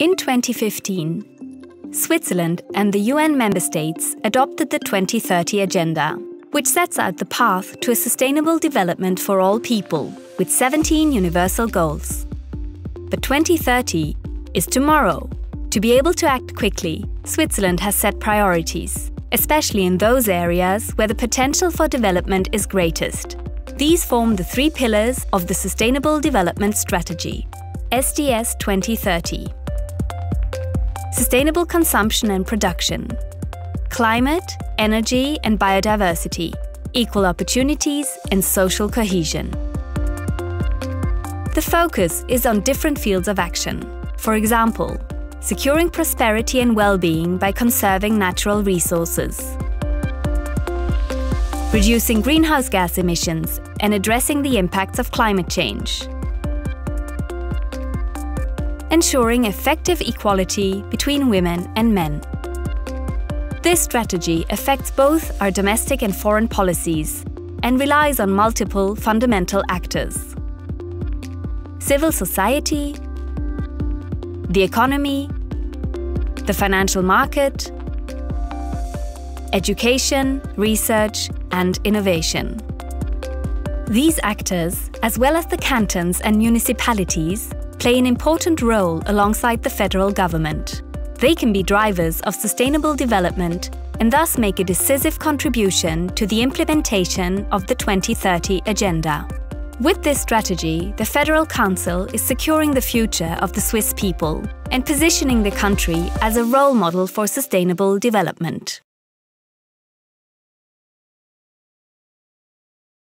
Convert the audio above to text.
In 2015, Switzerland and the UN member states adopted the 2030 Agenda, which sets out the path to a sustainable development for all people, with 17 universal goals. But 2030 is tomorrow. To be able to act quickly, Switzerland has set priorities, especially in those areas where the potential for development is greatest. These form the three pillars of the Sustainable Development Strategy, SDS 2030. Sustainable consumption and production, climate, energy and biodiversity, equal opportunities and social cohesion. The focus is on different fields of action. For example, securing prosperity and well-being by conserving natural resources, reducing greenhouse gas emissions and addressing the impacts of climate change, ensuring effective equality between women and men. This strategy affects both our domestic and foreign policies and relies on multiple fundamental actors. Civil society, the economy, the financial market, education, research, and innovation. These actors, as well as the cantons and municipalities, play an important role alongside the federal government. They can be drivers of sustainable development and thus make a decisive contribution to the implementation of the 2030 Agenda. With this strategy, the Federal Council is securing the future of the Swiss people and positioning the country as a role model for sustainable development.